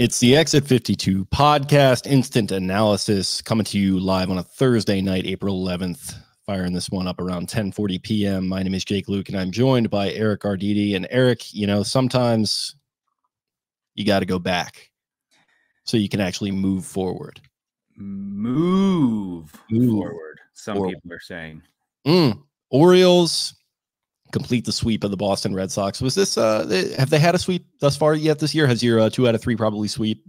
It's the Exit 52 podcast, instant analysis, coming to you live on a Thursday night, April 11th. Firing this one up around 10:40 p.m. My name is Jake Luke, and I'm joined by Eric Arditi. And Eric, you know, sometimes you got to go back so you can actually move forward. Move, move forward. Some forward. people are saying. Mm. Orioles complete the sweep of the Boston Red Sox. Was this uh have they had a sweep thus far yet this year? Has your uh, two out of three probably sweep?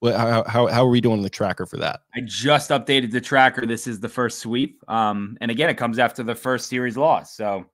What, how, how how are we doing the tracker for that? I just updated the tracker. This is the first sweep. Um, and again, it comes after the first series loss. So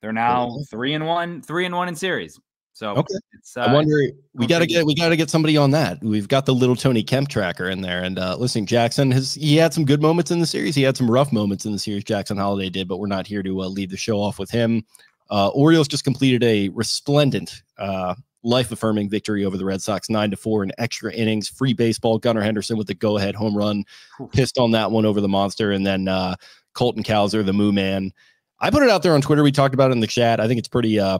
they're now three and one, three and one in series. So okay. Uh, I wonder we got to get we got to get somebody on that. We've got the little Tony Kemp tracker in there, and uh, listening, Jackson has he had some good moments in the series. He had some rough moments in the series. Jackson Holliday did, but we're not here to uh, leave the show off with him. Uh, Orioles just completed a resplendent, uh, life affirming victory over the Red Sox, nine to four in extra innings, free baseball. Gunnar Henderson with the go ahead home run, pissed on that one over the monster, and then uh, Colton Cowser, the Moo Man. I put it out there on Twitter. We talked about it in the chat. I think it's pretty uh,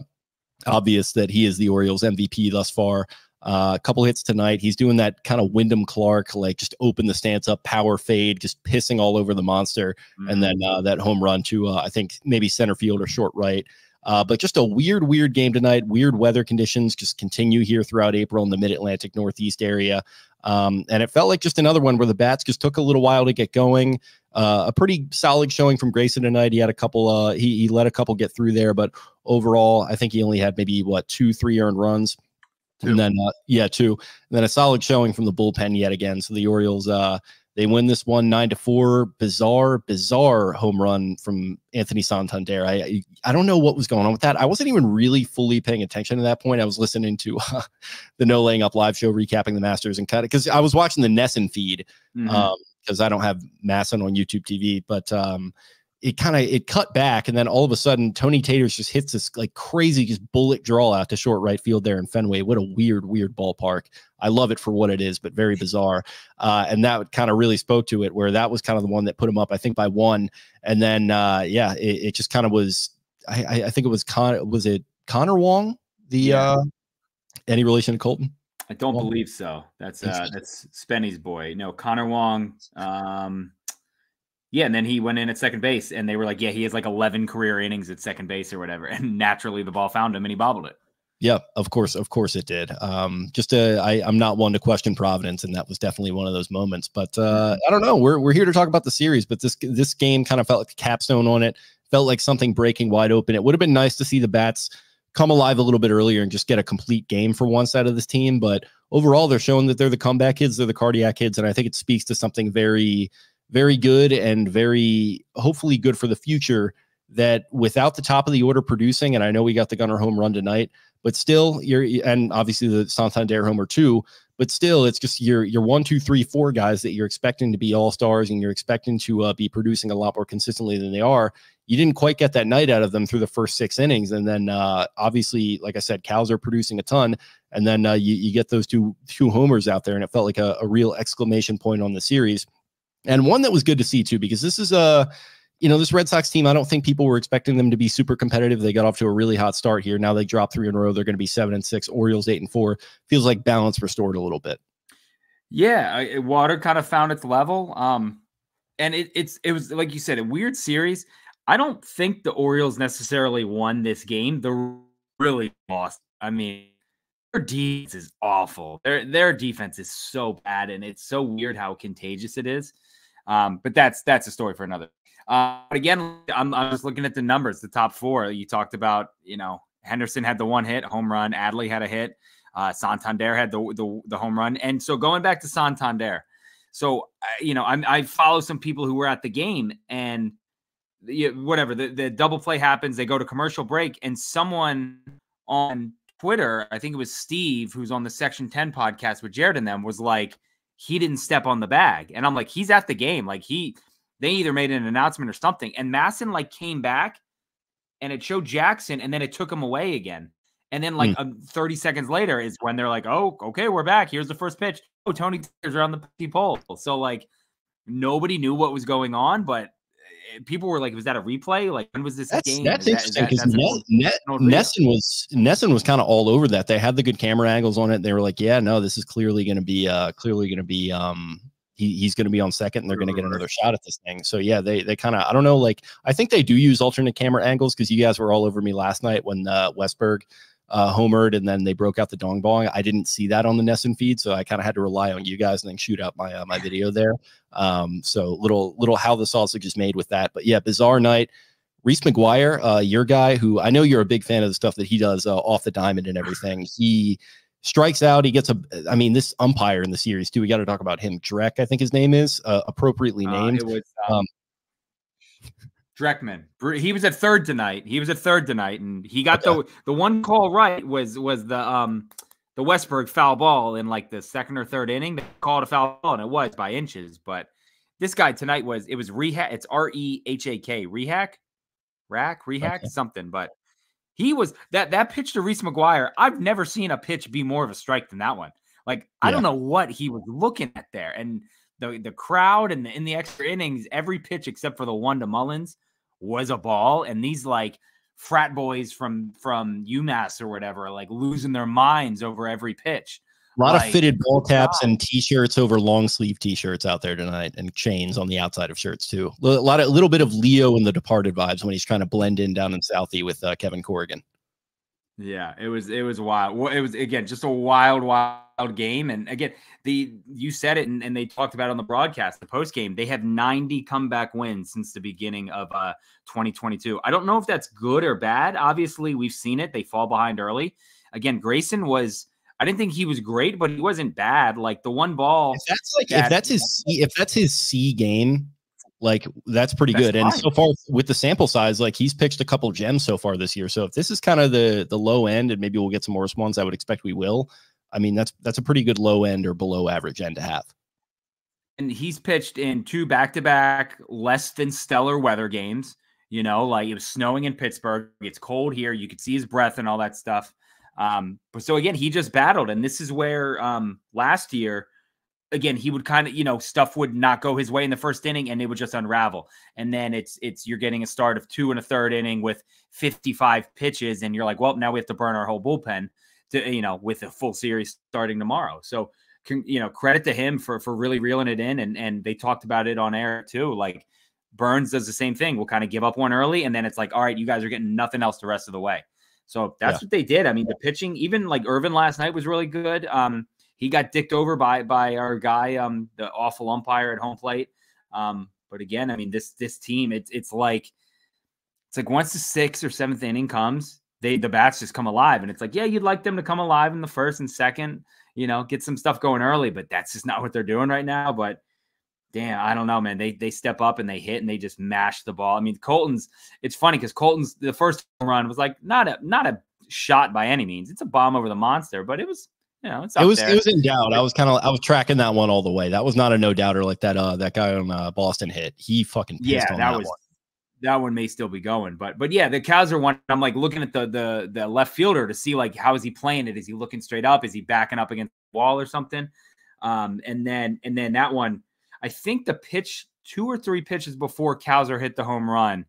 obvious that he is the Orioles MVP thus far. Uh, a couple hits tonight. He's doing that kind of Wyndham Clark, like just open the stance up, power fade, just pissing all over the monster, mm-hmm. and then uh, that home run to uh, I think maybe center field or short right. Uh, but just a weird, weird game tonight. Weird weather conditions just continue here throughout April in the Mid Atlantic Northeast area. Um, and it felt like just another one where the bats just took a little while to get going. Uh, a pretty solid showing from Grayson tonight. He had a couple. Uh, he he let a couple get through there, but overall, I think he only had maybe what two, three earned runs. Two. And then, uh, yeah, two. And then a solid showing from the bullpen yet again. So the Orioles, uh, they win this one nine to four. Bizarre, bizarre home run from Anthony Santander. I I don't know what was going on with that. I wasn't even really fully paying attention at that point. I was listening to uh, the No Laying Up live show recapping the Masters and kind of because I was watching the NESN feed mm-hmm. um, I don't have MASN on YouTube TV, but um, it kind of it cut back and then all of a sudden Tony Taters just hits this like crazy just bullet draw out to short right field there in Fenway. What a weird, weird ballpark. I love it for what it is, but very bizarre. Uh, and that kind of really spoke to it, where that was kind of the one that put him up, I think, by one. And then uh, yeah, it, it just kind of was. I, I, think it was Con. Was it Connor Wong? The yeah. uh, any relation to Colton? I don't Wong? believe so. That's uh, that's Spenny's boy. No, Connor Wong. Um, yeah, and then he went in at second base, and they were like, "Yeah, he has like 11 career innings at second base or whatever." And naturally, the ball found him, and he bobbled it. Yeah, of course, of course it did. Um, just a, I, I'm not one to question Providence, and that was definitely one of those moments. But uh, I don't know. We're we're here to talk about the series, but this this game kind of felt like a capstone on it. Felt like something breaking wide open. It would have been nice to see the bats come alive a little bit earlier and just get a complete game for one side of this team. But overall, they're showing that they're the comeback kids, they're the cardiac kids, and I think it speaks to something very very good and very hopefully good for the future. That without the top of the order producing, and I know we got the Gunnar home run tonight, but still you're and obviously the Santander homer too, but still it's just your your one, two, three, four guys that you're expecting to be all stars and you're expecting to uh, be producing a lot more consistently than they are. You didn't quite get that night out of them through the first six innings, and then uh, obviously, like I said, Cowser producing a ton, and then uh, you you get those two two homers out there, and it felt like a, a real exclamation point on the series. And one that was good to see too, because this is a, you know, this Red Sox team. I don't think people were expecting them to be super competitive. They got off to a really hot start here. Now they dropped three in a row. They're going to be seven and six. Orioles eight and four. Feels like balance restored a little bit. Yeah, water kind of found its level. Um, and it, it's it was like you said, a weird series. I don't think the Orioles necessarily won this game. They're really lost. I mean, their defense is awful. Their their defense is so bad, and it's so weird how contagious it is. Um, but that's that's a story for another. Uh, but again, I'm, just looking at the numbers. The top four you talked about. You know, Henderson had the one hit home run. Adley had a hit. Uh, Santander had the, the the home run. And so going back to Santander, so you know, I'm, I follow some people who were at the game and whatever the, the double play happens. They go to commercial break, and someone on Twitter, I think it was Steve, who's on the Section 10 podcast with Jared and them, was like he didn't step on the bag. And I'm like, he's at the game. Like he, they either made an announcement or something. And MASN like came back and it showed Jackson and then it took him away again. And then like mm. 30 seconds later is when they're like, oh, okay, we're back. Here's the first pitch. Oh, Tony Taters around the pole. So like nobody knew what was going on, but people were like, "Was that a replay? Like, when was this that's, game?" That's that, interesting because NESN was NESN was kind of all over that. They had the good camera angles on it. They were like, "Yeah, no, this is clearly going to be uh clearly going to be um he, he's going to be on second and they're going to get another shot at this thing. So yeah, they they kind of I don't know like I think they do use alternate camera angles because you guys were all over me last night when uh, Westburg uh, homered and then they broke out the dong bong. I didn't see that on the NESN feed, so I kind of had to rely on you guys and then shoot out my uh, my video there. Um, so little little how the sausage is made with that. But yeah, bizarre night. Reese McGuire, uh, your guy, who I know you're a big fan of the stuff that he does uh, off the diamond and everything. He strikes out. He gets a, I mean, this umpire in the series too. We got to talk about him. Drek, I think his name is uh, appropriately uh, named. Uh, was, um, um, Dreckman. He was at third tonight. He was at third tonight, and he got okay. the the one call right was was the um the Westburg foul ball in like the second or third inning. They called a foul ball, and it was by inches. But this guy tonight was it was Rehak. It's R E H A K Rehak, rack Rehak okay. something. But he was that that pitch to Reese McGuire. I've never seen a pitch be more of a strike than that one. Like yeah. I don't know what he was looking at there, and the the crowd and the, in the extra innings, every pitch except for the one to Mullins was a ball, and these like frat boys from from UMass or whatever, like losing their minds over every pitch. A lot like, of fitted ball caps and t-shirts over long sleeve t-shirts out there tonight, and chains on the outside of shirts too. A lot of a little bit of Leo in the Departed vibes when he's trying to blend in down in Southie with uh, Kevin Corrigan. Yeah, it was it was wild. It was again just a wild, wild game. And again, the you said it, and, and they talked about it on the broadcast, the post game. They have 90 comeback wins since the beginning of uh 2022. I don't know if that's good or bad. Obviously, we've seen it. They fall behind early. Again, Grayson was I didn't think he was great, but he wasn't bad. Like the one ball. If that's like that, if that's his C, if that's his C game, like that's pretty that's good. Fine. And so far with the sample size, like he's pitched a couple gems so far this year. So if this is kind of the the low end, and maybe we'll get some more response, I would expect we will. I mean, that's that's a pretty good low end or below average end to have. And he's pitched in two back to back less than stellar weather games. You know, like it was snowing in Pittsburgh. It's cold here. You could see his breath and all that stuff. Um, but so again, he just battled, and this is where um, last year, again, he would kind of you know stuff would not go his way in the first inning, and it would just unravel. And then it's it's you're getting a start of two and a third inning with 55 pitches, and you're like, well, now we have to burn our whole bullpen to you know with a full series starting tomorrow. So you know credit to him for for really reeling it in, and and they talked about it on air too, like. Burnes does the same thing. We'll kind of give up one early, and then it's like, all right, you guys are getting nothing else the rest of the way. So that's yeah. what they did. I mean, the pitching, even like Irvin last night was really good. Um, he got dicked over by by our guy, um, the awful umpire at home plate. Um, but again, I mean, this this team, it's it's like it's like once the sixth or seventh inning comes, they the bats just come alive, and it's like, yeah, you'd like them to come alive in the first and second, you know, get some stuff going early, but that's just not what they're doing right now. But damn, I don't know, man. They they step up and they hit and they just mash the ball. I mean, Colton's. It's funny because Colton's the first run was like not a not a shot by any means. It's a bomb over the monster, but it was. You know, it was there. it was in doubt. I was kind of I was tracking that one all the way. That was not a no doubter like that uh that guy on uh, Boston hit. He fucking yeah, that, that, was one. that one may still be going, but but yeah, the Cowser one. I'm like looking at the the the left fielder to see like how is he playing it? Is he looking straight up? Is he backing up against the wall or something? Um, and then and then that one I think the pitch two or three pitches before Cowser hit the home run,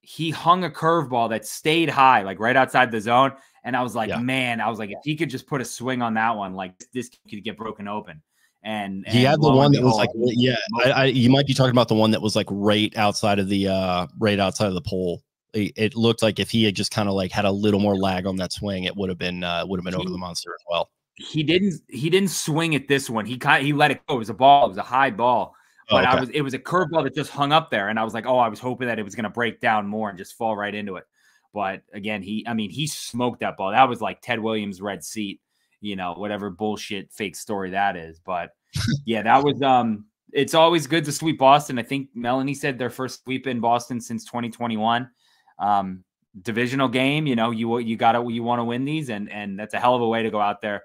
he hung a curveball that stayed high, like right outside the zone. And I was like, yeah. man, I was like, if he could just put a swing on that one, like this could get broken open. And, and he had the one that was like, yeah, I, I, you might be talking about the one that was like right outside of the, uh, right outside of the pole. It, it looked like if he had just kind of like had a little more lag on that swing, it would have been, uh, would have been he, over the monster as well he didn't he didn't swing at this one. He kind he let it go. It was a ball. It was a high ball. Oh, but oh, okay. I was it was a curveball that just hung up there, and I was like, oh, I was hoping that it was going to break down more and just fall right into it. But again, he I mean he smoked that ball. That was like Ted Williams' red seat, you know, whatever bullshit fake story that is. But yeah, that was um. It's always good to sweep Boston. I think Melanie said their first sweep in Boston since 2021. Um, divisional game, you know, you you got to you want to win these, and and that's a hell of a way to go out there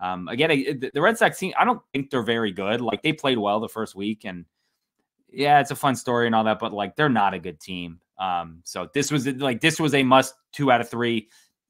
um, again, the Red Sox team, I don't think they're very good. Like they played well the first week, and yeah, it's a fun story and all that, but like they're not a good team. Um, so this was like this was a must two out of three.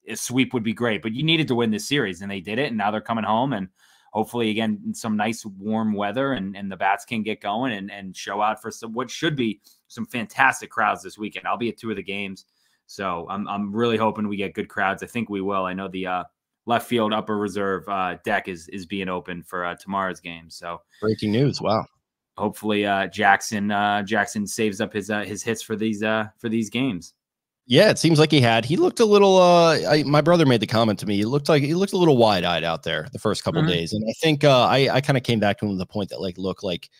A sweep would be great, but you needed to win this series, and they did it, and now they're coming home, and hopefully again some nice warm weather and and the bats can get going and and show out for some what should be some fantastic crowds this weekend. I'll be at two of the games, so I'm I'm really hoping we get good crowds. I think we will. I know the uh, left field upper reserve uh, deck is is being open for uh, tomorrow's game. So breaking news! Wow. Hopefully, uh, Jackson uh, Jackson saves up his uh, his hits for these uh, for these games. Yeah, it seems like he had. He looked a little. Uh, I, my brother made the comment to me. He looked like he looked a little wide eyed out there the first couple mm-hmm. days, and I think uh, I I kind of came back to him the point that like, look, like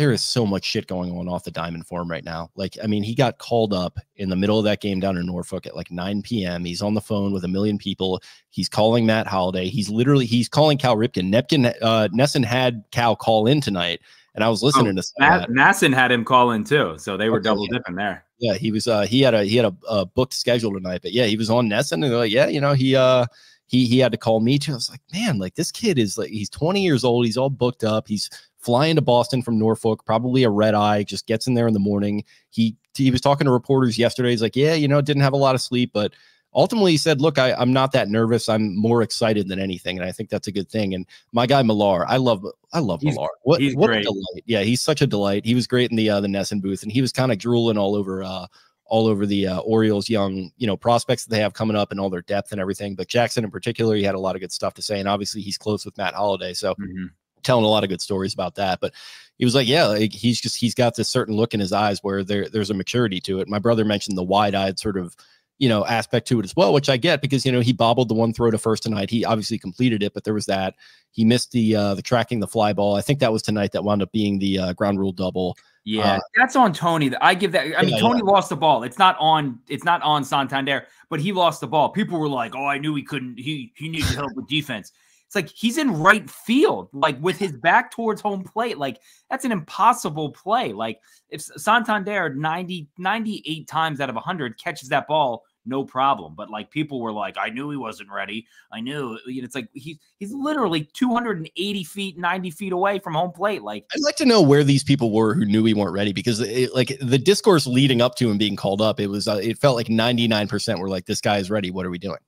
there is so much shit going on off the diamond for him right now. Like, I mean, he got called up in the middle of that game down in Norfolk at like 9 p.m. He's on the phone with a million people. He's calling Matt Holliday. He's literally he's calling Cal Ripken. Nepkin uh, NESN had Cal call in tonight, and I was listening oh, to Matt, NESN had him call in too, so they were okay, double dipping there. Yeah, he was. Uh, he had a he had a, a booked schedule tonight, but yeah, he was on NESN, and they're like, yeah, you know, he uh he he had to call me too. I was like, man, like this kid is like he's 20 years old. He's all booked up. He's flying to Boston from Norfolk, probably a red eye, just gets in there in the morning. He he was talking to reporters yesterday. He's like, yeah, you know, didn't have a lot of sleep, but ultimately he said, look, I, am not that nervous. I'm more excited than anything. And I think that's a good thing. And my guy Millar, I love, I love he's, Millar. What, what great. a delight. Yeah. He's such a delight. He was great in the, uh, the NESN booth and he was kind of drooling all over, uh, all over the uh, Orioles young, you know, prospects that they have coming up and all their depth and everything. But Jackson in particular, he had a lot of good stuff to say. And obviously he's close with Matt Holliday. So mm-hmm telling a lot of good stories about that. But he was like, yeah, like he's just he's got this certain look in his eyes where there there's a maturity to it. My brother mentioned the wide eyed sort of you know aspect to it as well, which I get because you know he bobbled the one throw to first tonight. He obviously completed it, but there was that he missed the uh the tracking the fly ball. I think that was tonight that wound up being the uh, ground rule double. Yeah, uh, that's on Tony. I give that. I mean, yeah, Tony yeah. lost the ball. It's not on. It's not on Santander, but he lost the ball. People were like, "Oh, I knew he couldn't. He he needed help with defense." It's like he's in right field, like with his back towards home plate. Like that's an impossible play. Like if Santander 90, 98 times out of 100 catches that ball, no problem. But like people were like, I knew he wasn't ready. I knew. It's like he's he's literally 280 feet, 90 feet away from home plate. Like I'd like to know where these people were who knew he weren't ready because it, like the discourse leading up to him being called up, it was uh, it felt like 99% were like, this guy is ready. What are we doing?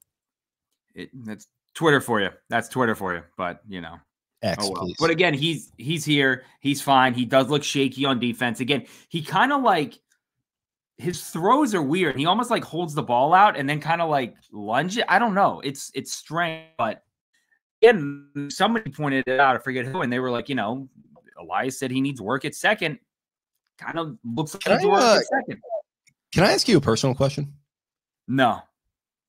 It, that's Twitter for you. That's Twitter for you. But you know, X, oh well. But again, he's he's here. He's fine. He does look shaky on defense. Again, he kind of like his throws are weird. He almost like holds the ball out and then kind of like lunge it. I don't know. It's it's strange, but again, somebody pointed it out. I forget who, and they were like, you know, Elias said he needs work at second. Kind of looks like can I, uh, second. Can I ask you a personal question? No.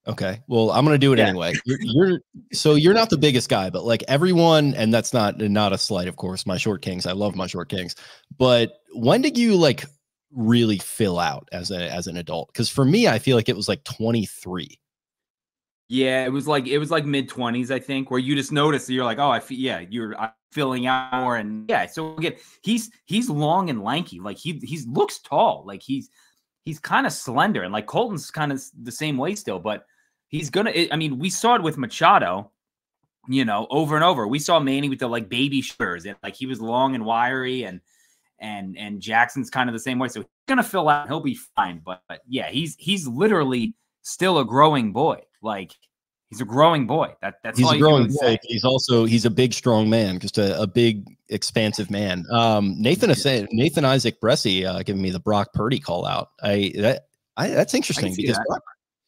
Okay. Well, I'm gonna do it yeah. anyway. You're, you're, so you're not the biggest guy, but like everyone, and that's not not a slight, of course. My short kings, I love my short kings. But when did you like really fill out as a as an adult? Because for me, I feel like it was like 23. Yeah, it was like it was like mid 20s, I think, where you just notice that you're like, oh, I feel yeah, you're uh, filling out more, and yeah. So again, he's he's long and lanky, like he he looks tall, like he's he's kind of slender, and like Colton's kind of the same way still, but he's gonna. I mean, we saw it with Machado, you know, over and over. We saw Manny with the like baby shoulders, and like he was long and wiry, and and and Jackson's kind of the same way. So he's gonna fill out. He'll be fine. But, but yeah, he's he's literally still a growing boy. Like he's a growing boy. That that's he's a growing boy. He's also he's a big, strong man, just a, a big, expansive man. Um, Nathan Nathan Isaac Bressy uh, giving me the Brock Purdy call out. I that I that's interesting because that. Brock,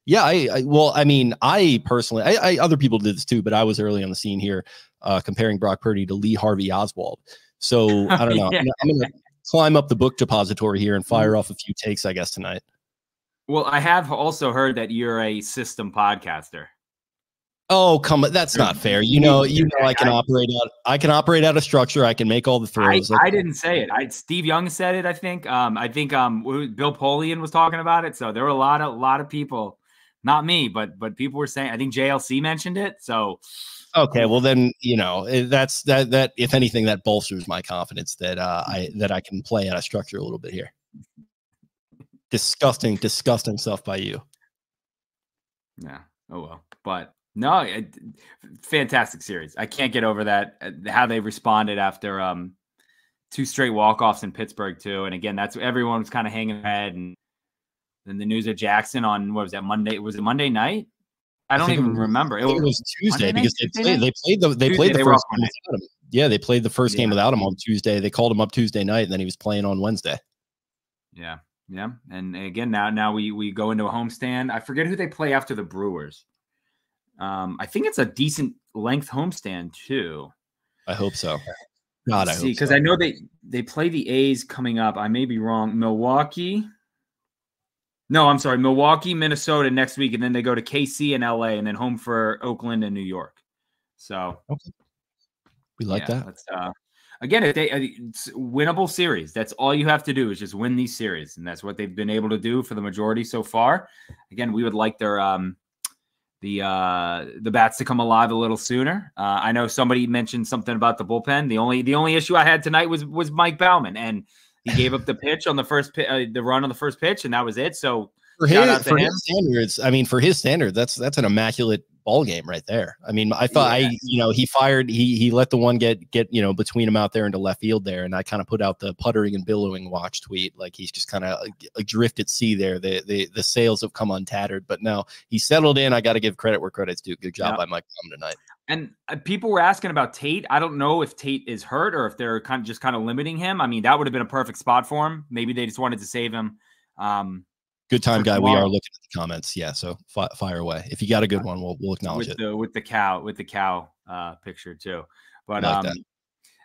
yeah, I, I, well, I mean, I personally, I, I, other people did this too, but I was early on the scene here, uh, comparing Brock Purdy to Lee Harvey Oswald. So I don't know. yeah. I'm going to climb up the book depository here and fire mm-hmm. off a few takes, I guess, tonight. Well, I have also heard that you're a system podcaster. Oh, come on. That's not fair. You know, you know, I can operate out, I can operate out of structure. I can make all the throws. I, I didn't say it. I, Steve Young said it. I think, um, I think, um, Bill Polian was talking about it. So there were a lot of, a lot of people not me, but but people were saying. I think JLC mentioned it. So okay, well then you know eh, that's that that if anything that bolsters my confidence that uh, I that I can play out of structure a little bit here. disgusting, disgusting stuff by you. Yeah. Oh well, but no, it, fantastic series. I can't get over that uh, how they responded after um two straight walk offs in Pittsburgh too. And again, that's everyone was kind of hanging head and then the news of Jackson on what was that Monday? Was it Monday night? I don't it even was- remember. I think it was Tuesday night, because they played, they played the they Tuesday, played the they first game without him. Yeah, they played the first game without him on Tuesday. They called him up Tuesday night, and then he was playing on Wednesday. Yeah, yeah. And again, now now we we go into a homestand. I forget who they play after the Brewers. Um, I think it's a decent length homestand too. I hope so. God, I hope see, because so. I know they they play the A's coming up. I may be wrong. Milwaukee. No, I'm sorry. Milwaukee, Minnesota next week, and then they go to KC and LA, and then home for Oakland and New York. So we like yeah, that. Uh, again, if they uh, it's winnable series, that's all you have to do is just win these series, and that's what they've been able to do for the majority so far. Again, we would like their um the uh the bats to come alive a little sooner. Uh, I know somebody mentioned something about the bullpen. The only the only issue I had tonight was was Mike Baumann, and he gave up the pitch on the first pi- uh, the run on the first pitch, and that was it. So For Shout his, for him. his standards, I mean, for his standards, that's that's an immaculate ball game right there. I mean, I thought Yeah. I, you know, he fired, he he let the one get get you know between him out there into left field there, and I kind of put out the puttering and billowing watch tweet, like he's just kind of a adrift at sea there. The the the sails have come untattered, but no, he settled in. I got to give credit where credit's due. Good job Yeah. by Mike Baumann tonight. And uh, people were asking about Tate. I don't know if Tate is hurt or if they're kind of just kind of limiting him. I mean, that would have been a perfect spot for him. Maybe they just wanted to save him. Um, Good time, guy. We are looking at the comments. Yeah, so fi- fire away. If you got a good one, we'll we'll acknowledge with it. the with the cow with the cow uh, picture too. But like um, that.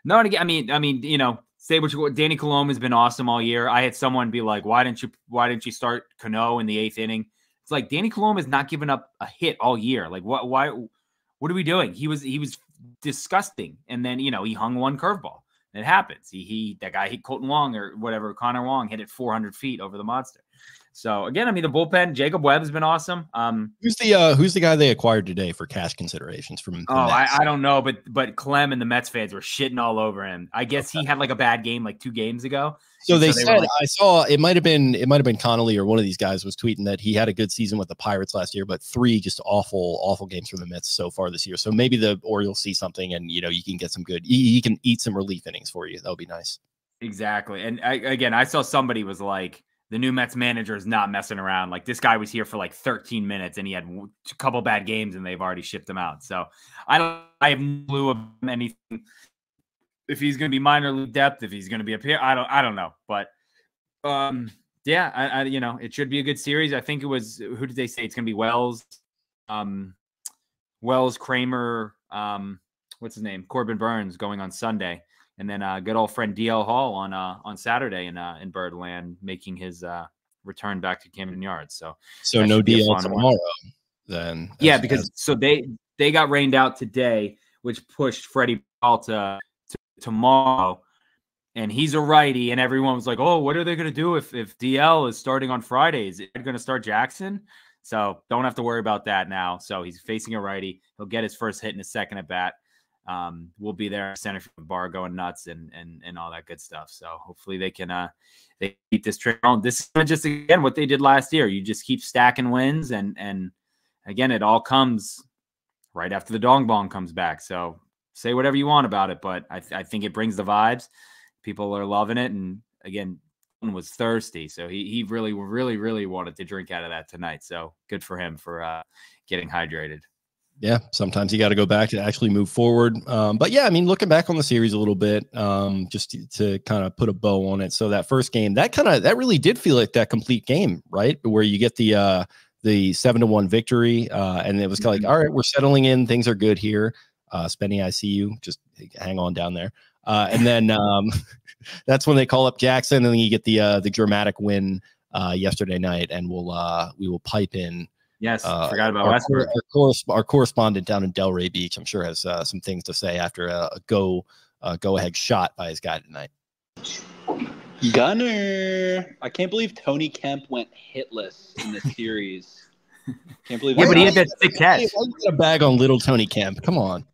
no, and again, I mean, I mean, you know, say what you want. Danny Coulombe has been awesome all year. I had someone be like, "Why didn't you? Why didn't you start Cano in the eighth inning?" It's like Danny Coulombe has not given up a hit all year. Like, what? Why? What are we doing? He was he was disgusting, and then you know he hung one curveball. It happens. He he that guy hit Colton Wong or whatever Connor Wong hit it 400 feet over the monster. So again, I mean the bullpen. Jacob Webb has been awesome. Um, Who's the uh who's the guy they acquired today for cash considerations from? Oh, I, I don't know, but but Clem and the Mets fans were shitting all over him. I guess he had like a bad game like two games ago. So they so they said like- I saw it might have been it might have been Connolly or one of these guys was tweeting that he had a good season with the Pirates last year, but three just awful awful games from the Mets so far this year. So maybe the Orioles see something and you know you can get some good. He, he can eat some relief innings for you. That would be nice. Exactly. And I, again, I saw somebody was like, the new Mets manager is not messing around. Like this guy was here for like 13 minutes and he had a couple bad games and they've already shipped him out. So I don't, I have no clue of anything. If he's going to be minor league depth, if he's going to be up here, I don't, I don't know. But um, yeah, I, I, you know, it should be a good series. I think it was, who did they say it's going to be Wells, um, Wells, Kremer, um, what's his name? Corbin Burnes going on Sunday and then uh, good old friend DL Hall on uh, on Saturday in uh, in Birdland making his uh, return back to Camden Yards. So So no DL fun one. tomorrow. Then yeah, as- because as- so they they got rained out today, which pushed Freddie Ball to, to tomorrow, and he's a righty, and everyone was like, "Oh, what are they going to do if if DL is starting on Friday? Is it going to start Jackson?" So don't have to worry about that now. So he's facing a righty. He'll get his first hit in a second at bat. Um, we'll be there, center field bar going nuts and and and all that good stuff. So hopefully they can uh they keep this train on. This is just again what they did last year. You just keep stacking wins and and again it all comes right after the dong bong comes back. So say whatever you want about it, but I, th- I think it brings the vibes. People are loving it, and again, was thirsty, so he he really really really wanted to drink out of that tonight. So good for him for uh, getting hydrated. Yeah, sometimes you got to go back to actually move forward. Um, but yeah, I mean, looking back on the series a little bit, um, just to, to kind of put a bow on it. So that first game, that kind of that really did feel like that complete game, right? Where you get the uh, the seven to one victory, uh, and it was kind of like, all right, we're settling in, things are good here. Uh, Spenny, I see you. Just hang on down there. Uh, and then um, that's when they call up Jackson, and then you get the uh, the dramatic win uh, yesterday night, and we'll uh, we will pipe in Yes, uh, forgot about our, Westbrook. our, corres- our correspondent down in Delray Beach, I'm sure, has uh, some things to say after a, a go uh, go ahead shot by his guy tonight. Gunnar. I can't believe Tony Kemp went hitless in this series. Can't believe Yeah, that. but he had that sick catch. Hey, why you got a bag on little Tony Kemp? Come on.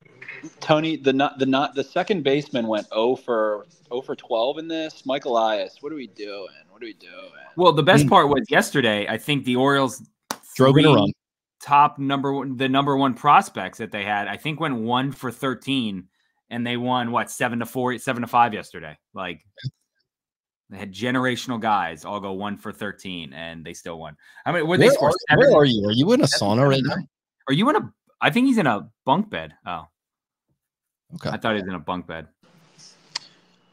Tony, the not the not the second baseman went 0 for 0 for 12 in this. Michael Elias, what are we doing? What are we doing? Well, the best Mm. part was yesterday. I think the Orioles Drove in a three run. top number one, the number one prospects that they had. I think went one for thirteen, and they won what seven to four, seven to five yesterday. Like they had generational guys all go one for thirteen, and they still won. I mean, would they are, seven? where are you? Are you in a sauna right now? Are you in a? I think he's in a bunk bed. Oh, Okay. I thought he was in a bunk bed.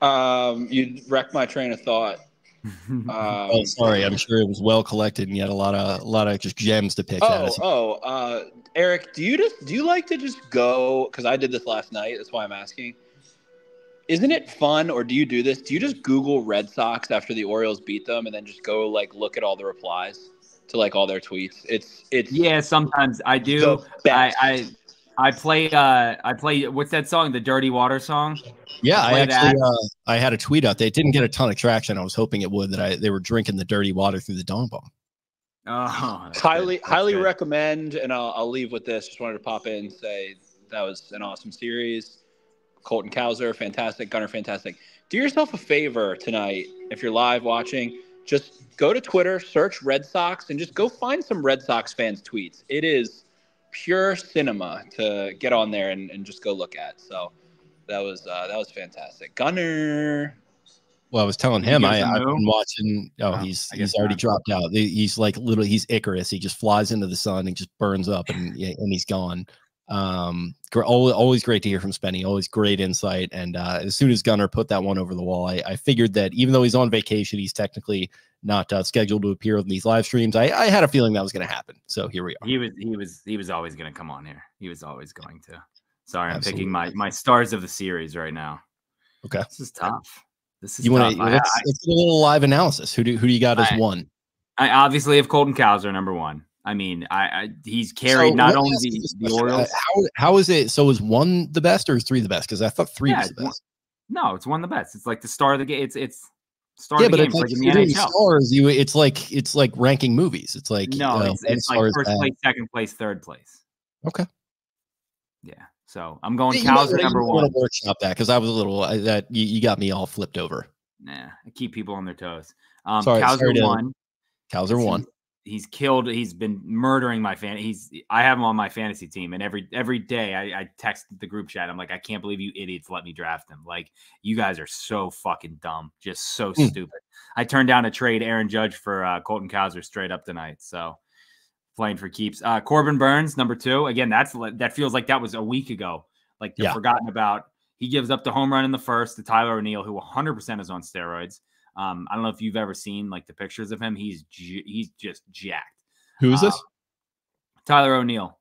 Um, you wrecked my train of thought. Um, oh, sorry. I'm sure it was well collected, and you had a lot of a lot of just gems to pick out. Oh, oh, uh, Eric, do you just do you like to just go? Because I did this last night. That's why I'm asking. Isn't it fun, or do you do this? Do you just Google Red Sox after the Orioles beat them, and then just go like look at all the replies to like all their tweets? It's it's yeah, sometimes I do. the I. I I play uh I play what's that song? The Dirty Water song. Yeah, I play actually uh, I had a tweet out there. It didn't get a ton of traction. I was hoping it would. That I they were drinking the dirty water through the dong bong. Oh, that's highly good. Highly good. recommend and I'll, I'll leave with this just wanted to pop in and say that was an awesome series colton Cowser, fantastic Gunnar fantastic do yourself a favor tonight if you're live watching just go to twitter search red sox and just go find some red sox fans tweets it is pure cinema to get on there and, and just go look at so that was uh, that was fantastic Gunnar Well, I was telling him I, I, us a I've been watching. Oh, Oh, he's I guess he's already not. dropped out. He's like literally He's Icarus. He just flies into the sun and just burns up, and and he's gone. Um, always, great to hear from Spenny. Always great insight. And uh, as soon as Gunnar put that one over the wall, I, I figured that even though he's on vacation, he's technically not uh, scheduled to appear on these live streams. I, I had a feeling that was going to happen. So here we are. He was he was he was always going to come on here. He was always going to. Sorry, I'm Absolutely. picking my my stars of the series right now. Okay. This is tough. This is You want to let's, let's get a little live analysis. Who do who do you got as one? I, I obviously have Colton Cowser number one. I mean, I, I he's carried So not only the, the. Orioles. How how is it? So is one the best or is three the best? Because I thought three Yeah, was the one- best. No, it's one of the best. It's like the star of the game. It's it's star Yeah, of the but game. it's like like in the if you're doing NHL. stars. You it's like it's like ranking movies. It's like No, uh, it's, it's like first bad. place, second place, third place. Okay. Yeah. So I'm going You might number you one. Workshop that because I was a little I, that you, you got me all flipped over. Nah, I keep people on their toes. Um, Sorry- Cowser sorry to- one. Cowser He's- one. He's killed. He's been murdering my fan. He's. I have him on my fantasy team, and every every day I, I text the group chat. I'm like, I can't believe you idiots let me draft him. Like, you guys are so fucking dumb, just so Hmm. stupid. I turned down a trade Aaron Judge for uh, Colton Cowser straight up tonight. So playing for keeps. Uh, Corbin Burnes number two. Again, that's that feels like that was a week ago. Like Yeah. forgotten about. He gives up the home run in the first to Tyler O'Neill, who 100% is on steroids. Um, I don't know if you've ever seen like the pictures of him. He's j- he's just jacked. Who is this? Uh, Tyler O'Neill.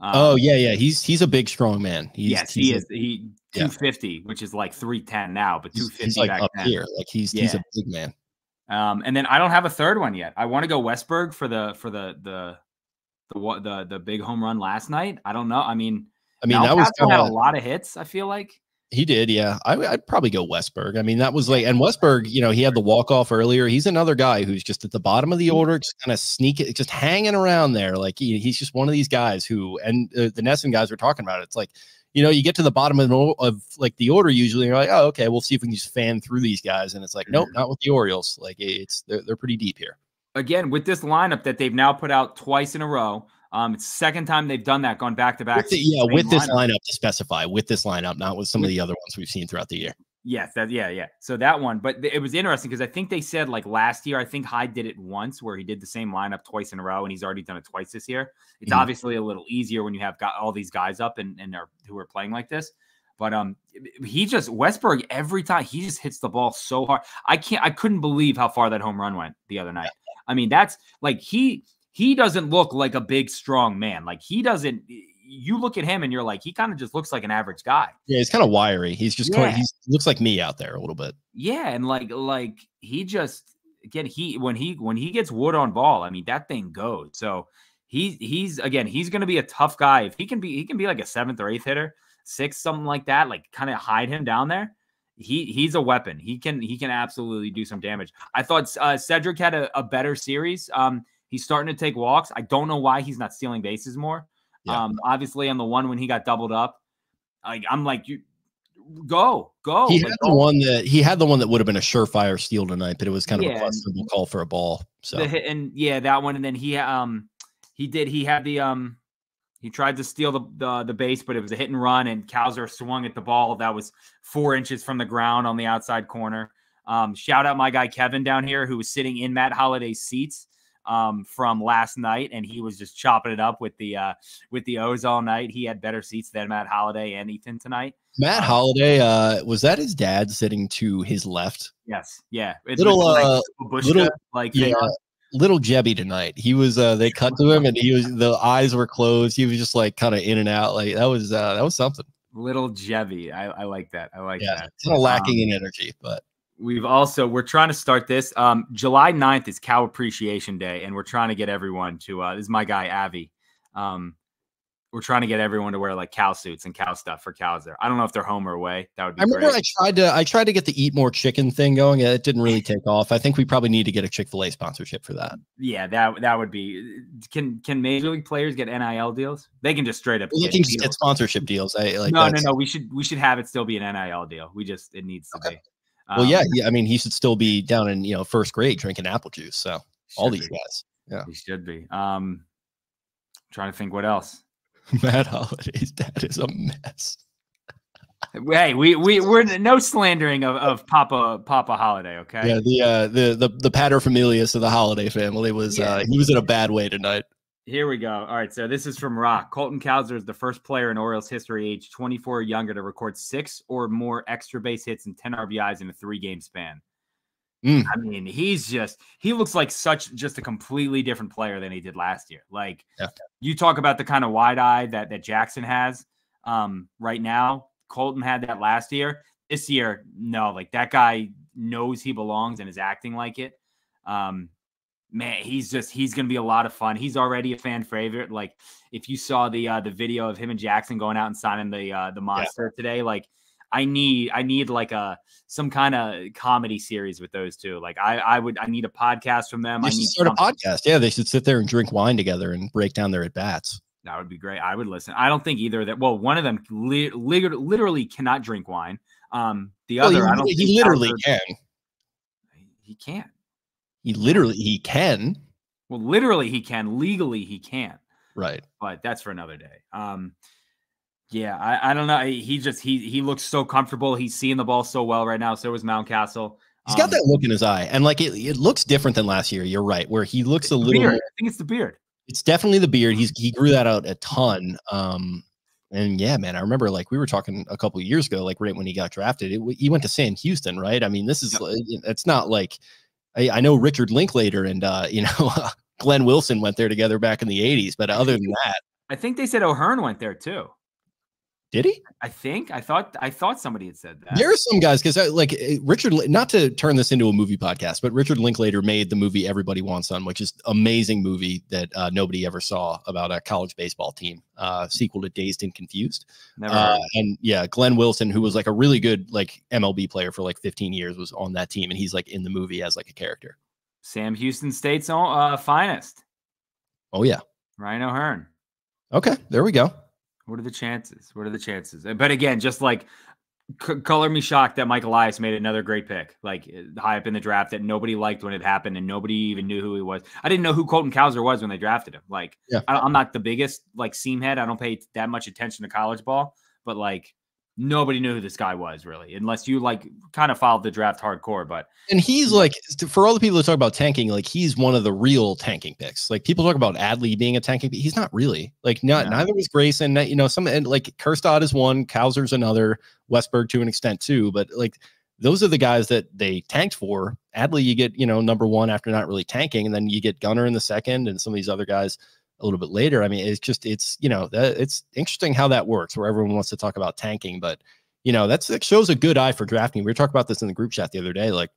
Um, oh yeah, yeah. He's he's a big strong man. He's, yes, he's he a- is. He yeah. 250, which is like 310 now, but 250 he's like up then. here. Like he's he's a big man. Um, and then I don't have a third one yet. I want to go Westburg for the for the the the what the the big home run last night. I don't know. I mean, I mean, that was Malpasso had a lot of hits. I feel like. He did, yeah. I, would probably go Westburg. I mean, that was like, and Westburg, you know, he had the walk off earlier. He's another guy who's just at the bottom of the Mm-hmm. order, just kind of sneaking, just hanging around there. Like he, he's just one of these guys who, and uh, the NESN guys were talking about it. It's like, you know, you get to the bottom of, the- of like the order usually, and you're like, oh, okay, we'll see if we can just fan through these guys. And it's like, nope, Mm-hmm. not with the Orioles. Like it's they're they're pretty deep here. Again, with this lineup that they've now put out twice in a row, um, it's the second time they've done that, gone back to back. Yeah, with this lineup to specify, with this lineup, not with some of the other ones we've seen throughout the year. Yes, that yeah, yeah. So that one, but th- it was interesting because I think they said like last year, I think Hyde did it once where he did the same lineup twice in a row, and he's already done it twice this year. It's Mhm. obviously a little easier when you have got all these guys up and and are who are playing like this. But um, he just Westburg every time he just hits the ball so hard. I can't, I couldn't believe how far that home run went the other night. I mean, that's like he he doesn't look like a big strong man. Like he doesn't. You look at him and you're like, he kind of just looks like an average guy. Yeah, he's kind of wiry. He's just kind Yeah. he looks like me out there a little bit. Yeah, and like like he just again he when he when he gets wood on ball, I mean that thing goes. So he he's again he's going to be a tough guy. If he can be he can be like a seventh or eighth hitter, six something like that, like kind of hide him down there. He he's a weapon. He can he can absolutely do some damage. I thought uh, Cedric had a, a better series. Um, he's starting to take walks. I don't know why he's not stealing bases more. Yeah. Um, obviously on the one when he got doubled up, like I'm like you go go. he Like, had the don't- one that he had the one that would have been a surefire steal tonight, but it was kind of a questionable call for a ball. So the hit and yeah, that one. And then he um he did he had the um he tried to steal the the, the base, but it was a hit and run, and Cowser swung at the ball that was four inches from the ground on the outside corner. Um, shout out my guy Kevin down here who was sitting in Matt Holliday's seats. Um, from last night, and he was just chopping it up with the uh, with the O's all night. He had better seats than Matt Holliday and Ethan tonight. Matt Um, Holliday, uh, was that his dad sitting to his left? Yes, yeah, it's Little, with, uh, like, Babushka, little- like Yeah, little Jebby tonight. He was. Uh, they cut to him, and he was. The eyes were closed. He was just like kind of in and out. Like that was. Uh, that was something. little Jevy. I, I like that. I like Yeah, that. kind of lacking Um, in energy, but We've also we're trying to start this. Um, July 9th is Cow Appreciation Day, and we're trying to get everyone to. Uh, this is my guy Avi. Um, we're trying to get everyone to wear like cow suits and cow stuff for cows there. I don't know if they're home or away. That would be I remember great. I tried to. I tried to get the eat more chicken thing going. It didn't really take off. I think we probably need to get a Chick Fil A sponsorship for that. yeah, that that would be. Can can major league players get NIL deals? They can just straight up. We get can just get sponsorship deals. I like. no, no, no. We should we should have it still be an NIL deal. We just it needs to Okay. Be. Well, yeah, Um, yeah. I mean, he should still be down in you know first grade drinking apple juice. So all these be. guys. Yeah. He should be. Um, trying to think what else. Matt Holliday's dad is a mess. Hey, we we we're no slandering of, of Papa Papa Holliday, okay? Yeah, the uh, the the the paterfamilias of the Holliday family was Yeah. uh, he was in a bad way tonight. Here we go. All right, so this is from Rock. Colton Cowser is the first player in Orioles history, age 24 or younger, to record six or more extra base hits and 10 RBIs in a three game span. Mm. I mean, he's just he looks like such just a completely different player than he did last year. Like Yeah. you talk about the kind of wide eye that that Jackson has um, right now. Colton had that last year. This year, no, like that guy knows he belongs and is acting like it. Um, man, he's just he's gonna be a lot of fun. He's already a fan favorite. Like if you saw the uh, the video of him and Jackson going out and signing the uh, the monster today, like I need I need like a some kind of comedy series with those two. Like I I would I need a podcast from them. They I should need start a podcast. Yeah, they should sit there and drink wine together and break down their at bats. That would be great. I would listen. I don't think either that. Well, one of them li- lit- literally cannot drink wine. Um, the Well, other, I he, don't. he literally can. He can't. He literally he can. Well, literally he can. Legally he can't. Right. But that's for another day. Um, yeah, I, I don't know. He just he he looks so comfortable. He's seeing the ball so well right now. So is Mountcastle. He's got Um, that look in his eye, and like it, it looks different than last year. You're right, where he looks a little. more- I think it's the beard. it's definitely the beard. He's he grew that out a ton. Um, and yeah, man, I remember like we were talking a couple of years ago, like right when he got drafted. It, he went to Sam Houston, right? I mean, this is Yep. it's not like I, I know Richard Linklater and uh, you know Glenn Wilson went there together back in the '80s, but other than that, I think they said O'Hearn went there too. Did he? I think I thought I thought somebody had said that. There are some guys because like eh, Richard, not to turn this into a movie podcast, but Richard Linklater made the movie Everybody Wants Some, which is amazing movie that uh, nobody ever saw about a college baseball team. Uh, sequel to Dazed and Confused. Uh, and yeah, Glenn Wilson, who was like a really good like MLB player for like 15 years, was on that team, and he's like in the movie as like a character. Sam Houston State's own, uh, finest, Oh yeah. Ryan O'Hearn. Okay, there we go. What are the chances? What are the chances? But again, just like c- color me shocked that Mike Elias made another great pick, like uh, high up in the draft that nobody liked when it happened and nobody even knew who he was. I didn't know who Colton Cowser was when they drafted him. Like, Yeah. I, I'm not the biggest like seam head. I don't pay that much attention to college ball, but like nobody knew who this guy was really, unless you like kind of followed the draft hardcore. But And he's hmm. like, for all the people who talk about tanking, like he's one of the real tanking picks. Like people talk about Adley being a tanking pick. He's not really. Like not, No. neither was Grayson. You know, some and like Kjerstad is one, Cowser's another, Westburg to an extent too. But like those are the guys that they tanked for. Adley, you get you know number one after not really tanking, and then you get Gunnar in the second, and some of these other guys a little bit later. I mean, it's just it's you know it's interesting how that works, where everyone wants to talk about tanking, but you know that's that shows a good eye for drafting. We were talking about this in the group chat the other day, like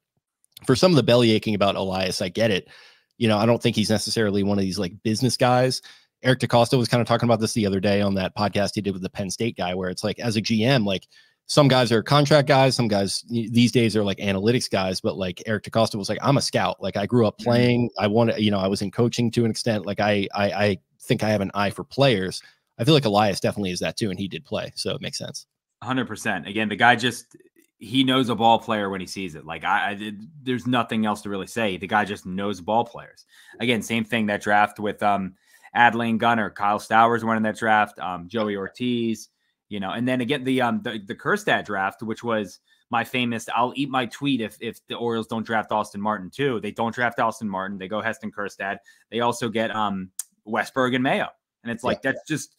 for some of the belly aching about Elias, I get it. You know, I don't think he's necessarily one of these like business guys. Eric DeCosta was kind of talking about this the other day on that podcast he did with the Penn State guy, where it's like as a GM, like some guys are contract guys, some guys these days are like analytics guys, but like Eric DeCosta was like, I'm a scout. Like I grew up playing. I want to, you know, I was in coaching to an extent. Like I, I, I think I have an eye for players. I feel like Elias definitely is that too, and he did play, so it makes sense. Hundred percent. Again, the guy just he knows a ball player when he sees it. Like I, I did, there's nothing else to really say. The guy just knows ball players. Again, same thing that draft with um Adlane Gunnar, Kyle Stowers went in that draft, um Joey Ortiz, you know, and then again the um the, the Kjerstad draft, which was my famous I'll eat my tweet if if the Orioles don't draft Austin Martin too. They don't draft Austin Martin. They go Heston Kjerstad. They also get um Westburg and Mayo. And it's like yeah. that's just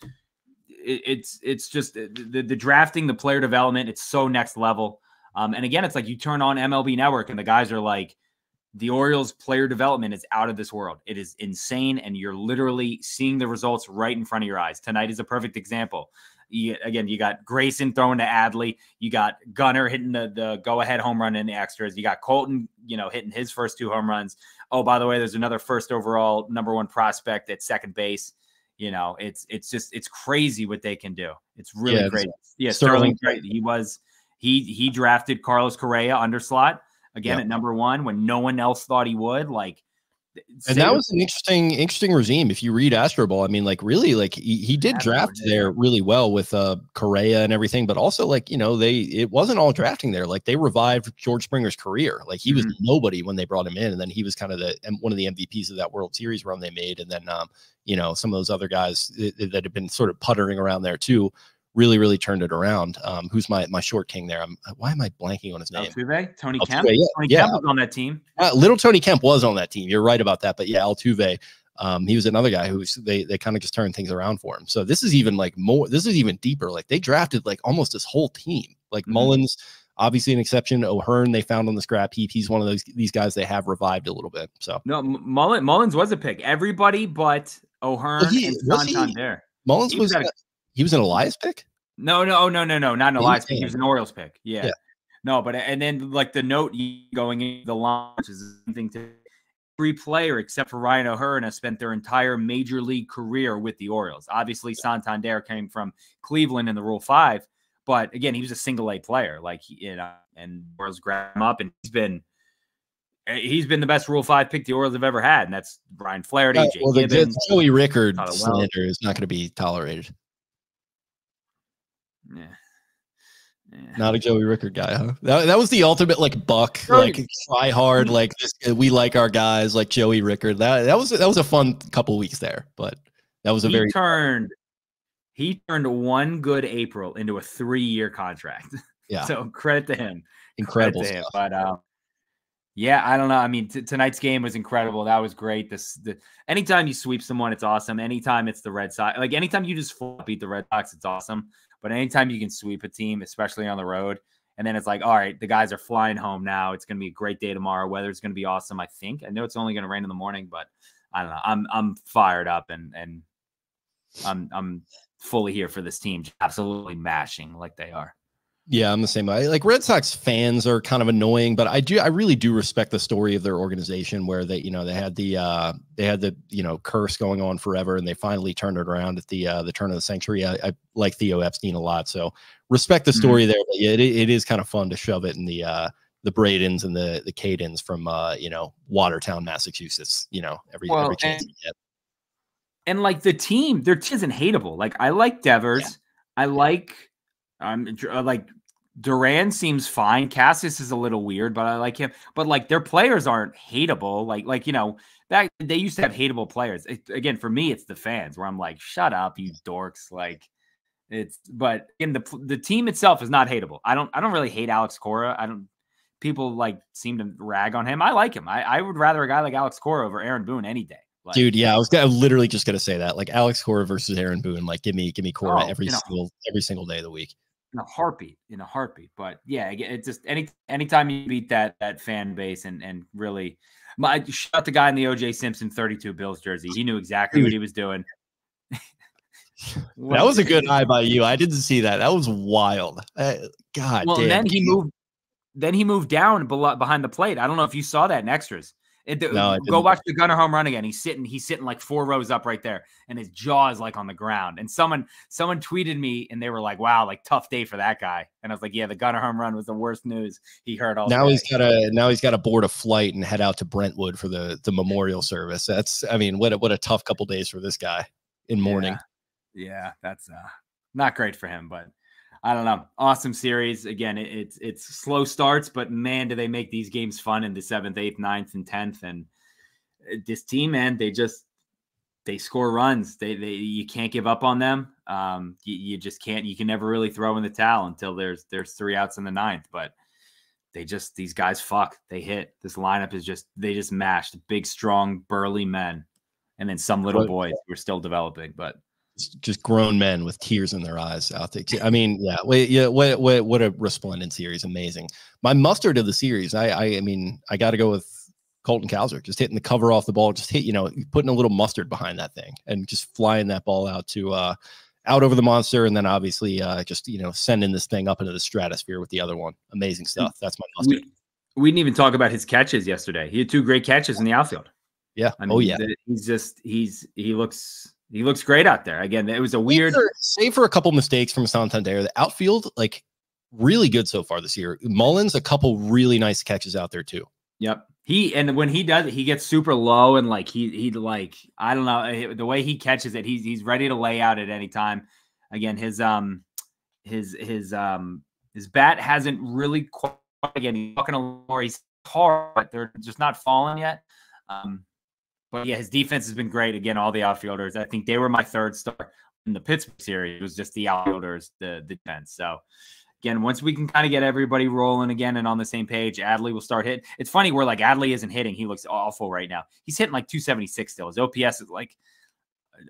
it, it's it's just uh, the, the drafting, the player development, it's so next level. Um, and again, it's like you turn on MLB Network and the guys are like, the Orioles player development is out of this world. It is insane, and you're literally seeing the results right in front of your eyes. Tonight is a perfect example. You, again, you got Grayson throwing to Adley. You got Gunnar hitting the, the go ahead home run in the extras. You got Colton, you know, hitting his first two home runs. Oh, by the way, there's another first overall number one prospect at second base. You know, it's it's just it's crazy what they can do. It's really yeah, great. Yeah, Sterling, Sterling He was he he drafted Carlos Correa under slot again at number one when no one else thought he would. Like and that was an interesting, interesting regime. If you read Astroball, I mean, like really, like he, he did draft there really well with uh Correa and everything, but also like you know they it wasn't all drafting there. Like they revived George Springer's career. Like he mm-hmm. was nobody when they brought him in, and then he was kind of the one of the MVPs of that World Series run they made, and then um you know some of those other guys that, that have been sort of puttering around there too really, really turned it around. Um, who's my my short king there? I'm why am I blanking on his name? Altuve, Tony Altuve, Kemp. Yeah, Tony yeah. Kemp was on that team. Uh, little Tony Kemp was on that team. You're right about that. But yeah, Altuve. Um, he was another guy who's they they kind of just turned things around for him. So this is even like more. This is even deeper. Like they drafted like almost this whole team. Like mm-hmm. Mullins, obviously an exception. O'Hearn they found on the scrap heap. He's one of those these guys they have revived a little bit. So no, Mullins, Mullins was a pick. Everybody but O'Hearn well, he, and Santander. Mullins he was, was a, he was an Elias pick. No, no, no, no, no, not an Elias pick. He was an Orioles pick. Yeah. yeah. No, but and then like the note going in the launch is something to every player except for Ryan O'Hearn has spent their entire major league career with the Orioles. Obviously, Santander came from Cleveland in the Rule Five, but again, he was a single A player. Like you know, and Orioles grabbed him up, and he's been eh, he's been the best Rule Five pick the Orioles have ever had, and that's Brian Flaherty. Uh, well, the, Joey Rickard slander is not going to be tolerated. Yeah. yeah. Not a Joey Rickard guy, huh? That, that was the ultimate like buck, like try hard, like this, we like our guys, like Joey Rickard. That that was that was a fun couple weeks there, but that was a he very turned he turned one good April into a three year contract. Yeah. so credit to him. Incredible to him. But uh, yeah, I don't know. I mean, tonight's game was incredible. That was great. This the anytime you sweep someone, it's awesome. Anytime it's the Red Sox, like anytime you just beat the Red Sox, it's awesome. But anytime you can sweep a team, especially on the road, and then it's like, all right, the guys are flying home now. It's going to be a great day tomorrow. Weather's going to be awesome. I think. I know it's only going to rain in the morning, but I don't know. I'm I'm fired up and and I'm I'm fully here for this team, absolutely mashing like they are. Yeah, I'm the same way. Like Red Sox fans are kind of annoying, but I do I really do respect the story of their organization where they, you know, they had the uh they had the, you know, curse going on forever and they finally turned it around at the uh the turn of the century. I, I like Theo Epstein a lot. So respect the story mm-hmm. there, but yeah, it, it is kind of fun to shove it in the uh the Bradens and the the Cadens from uh, you know, Watertown, Massachusetts, you know, every well, every chance and, and like the team, their team isn't hateable. Like I like Devers. Yeah. I like I'm um like Duran seems fine. Casas is a little weird, but I like him. But like their players aren't hateable. Like like you know that they used to have hateable players. It, again, for me, it's the fans where I'm like, shut up, you dorks. Like it's but in the the team itself is not hateable. I don't I don't really hate Alex Cora. I don't. People like seem to rag on him. I like him. I, I would rather a guy like Alex Cora over Aaron Boone any day. Like, Dude, yeah, I was gonna, literally just gonna say that. Like Alex Cora versus Aaron Boone. Like, give me give me Cora oh, every single every single day of the week in a heartbeat, in a heartbeat. But yeah, it just any anytime you beat that that fan base and and really, my shut the guy in the OJ Simpson 32 Bills jersey. He knew exactly what he was doing. that was a good eye by you. I didn't see that. That was wild. Uh, God. Well, then he moved. Then he moved down behind the plate. I don't know if you saw that in extras. It, no, go watch the Gunnar home run again. He's sitting, he's sitting like four rows up right there, and his jaw is like on the ground. And someone, someone tweeted me, and they were like, "Wow, like tough day for that guy." And I was like, "Yeah, the Gunnar home run was the worst news he heard all." Now day. he's got to now he's got to board a flight and head out to Brentwood for the the memorial service. That's, I mean, what a, what a tough couple days for this guy in mourning. Yeah, yeah that's uh, not great for him, but I don't know. Awesome series. Again, it, it's it's slow starts, but man, do they make these games fun in the seventh, eighth, ninth, and tenth. And uh, this team, man, they just they score runs. They they you can't give up on them. Um, you, you just can't. You can never really throw in the towel until there's there's three outs in the ninth. But they just these guys fuck. They hit. This lineup is just they just mashed big, strong, burly men, and then some little boys who are still developing. But just grown men with tears in their eyes out there. I mean, yeah, wait, yeah, what, what, what a resplendent series, amazing. My mustard of the series, I, I, I mean, I got to go with Colton Cowser, just hitting the cover off the ball, just hit, you know, putting a little mustard behind that thing and just flying that ball out to, uh, out over the monster, and then obviously, uh, just you know, sending this thing up into the stratosphere with the other one. Amazing stuff. That's my mustard. We, we didn't even talk about his catches yesterday. He had two great catches in the outfield. Yeah. I oh, mean, oh yeah. He's just he's he looks he looks great out there. Again, it was a weird save for, save for a couple mistakes from Santander. The outfield, like really good so far this year. Mullins, a couple really nice catches out there too. Yep. He and when he does it, he gets super low and like he he like I don't know eh, the way he catches it. He's he's ready to lay out at any time. Again, his um his his um his bat hasn't really quite again. He's walking a little more. He's hard, but they're just not falling yet. Um, but yeah, his defense has been great. Again, all the outfielders. I think they were my third star in the Pittsburgh series. It was just the outfielders, the, the defense. So again, once we can kind of get everybody rolling again and on the same page, Adley will start hitting. It's funny where like Adley isn't hitting. He looks awful right now. He's hitting like 276 still. His OPS is like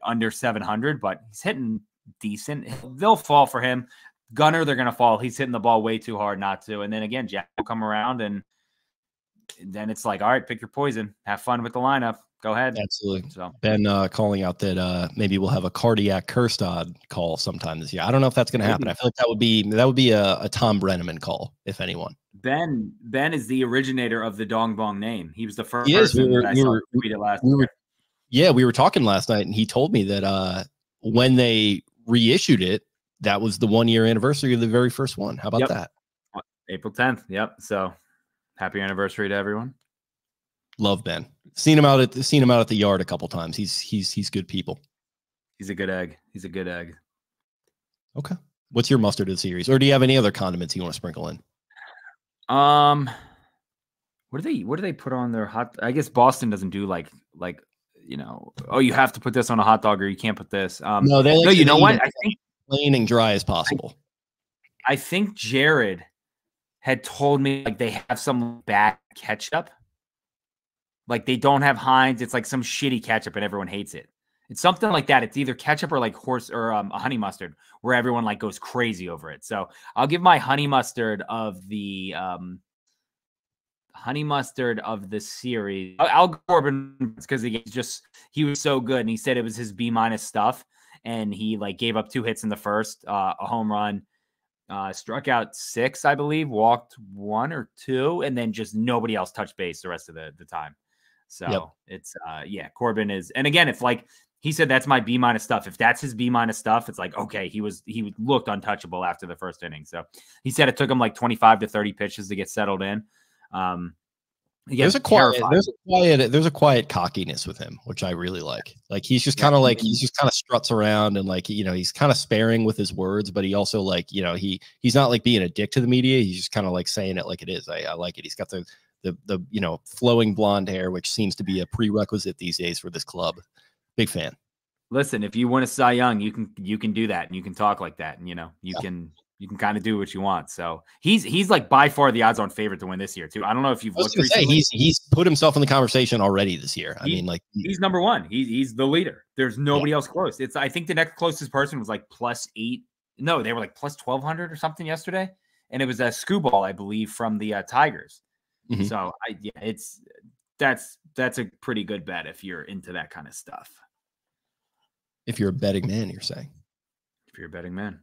under 700, but he's hitting decent. They'll fall for him. Gunnar, they're going to fall. He's hitting the ball way too hard not to. And then again, Jack will come around and then it's like, all right, pick your poison. Have fun with the lineup. Go ahead. Absolutely. So Ben uh, calling out that uh, maybe we'll have a cardiac Kjerstad call sometime this year. I don't know if that's going to happen. I feel like that would be that would be a, a Thom Brennaman call, if anyone. Ben Ben is the originator of the Dong Bong name. He was the first person we were, that I we saw were, tweet it last. We were, yeah, we were talking last night, and he told me that uh, when they reissued it, that was the one year anniversary of the very first one. How about yep. that? April 10th. Yep. So happy anniversary to everyone. Love Ben. Seen him out at seen him out at the yard a couple times. He's he's he's good people. He's a good egg. He's a good egg. Okay. What's your mustard of the series? Or do you have any other condiments you want to sprinkle in? Um what do they what do they put on their hot I guess Boston doesn't do like like you know, oh you have to put this on a hot dog or you can't put this. Um no, they like no you know what? I think plain and dry as possible. I, I think Jared had told me like they have some bad ketchup like they don't have Heinz. It's like some shitty ketchup and everyone hates it. It's something like that. It's either ketchup or like horse or um, honey mustard where everyone like goes crazy over it. So I'll give my honey mustard of the um, honey mustard of the series. Al Corbin because he just he was so good and he said it was his B minus stuff and he like gave up two hits in the first, uh, a home run, uh, struck out six, I believe, walked one or two, and then just nobody else touched base the rest of the the time. So yep. it's uh yeah, Corbin is and again, if like he said that's my B minus stuff. If that's his B minus stuff, it's like okay, he was he looked untouchable after the first inning. So he said it took him like 25 to 30 pitches to get settled in. Um Again, there's a quiet there's a quiet there's a quiet cockiness with him which i really like like he's just kind of yeah. like mm-hmm. he's just kind of struts around and like you know he's kind of sparing with his words but he also like you know he he's not like being a dick to the media he's just kind of like saying it like it is I, I like it he's got the the the you know flowing blonde hair, which seems to be a prerequisite these days for this club. Big fan. Listen, if you want to Cy Young, you can you can do that, and you can talk like that, and you know you yeah. can you can kind of do what you want. So he's he's like by far the odds-on favorite to win this year too. I don't know if you've looked. Say, he's he's put himself in the conversation already this year. I mean, like he's number one. He's he's the leader. There's nobody yeah. else close. It's I think the next closest person was like plus eight. No, they were like plus twelve hundred or something yesterday, and it was a Skubal, I believe, from the uh, Tigers. Mm-hmm. So I yeah, it's that's that's a pretty good bet if you're into that kind of stuff. If you're a betting man, you're saying. If you're a betting man.